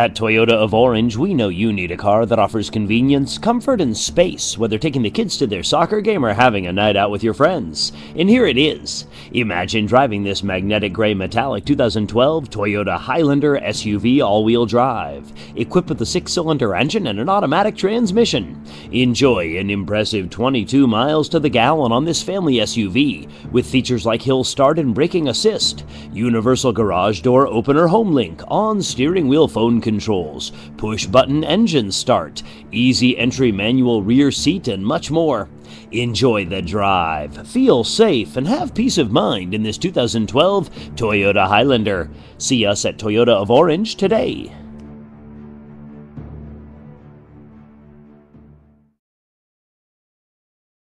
At Toyota of Orange, we know you need a car that offers convenience, comfort, and space, whether taking the kids to their soccer game or having a night out with your friends. And here it is. Imagine driving this magnetic gray metallic 2012 Toyota Highlander SUV all wheel drive, equipped with a six cylinder engine and an automatic transmission. Enjoy an impressive 22 miles to the gallon on this family SUV, with features like hill start and braking assist, universal garage door opener home link, on steering wheel phone controls, push button engine start, easy entry manual rear seat, and much more. Enjoy the drive, feel safe, and have peace of mind in this 2012 Toyota Highlander. See us at Toyota of Orange today.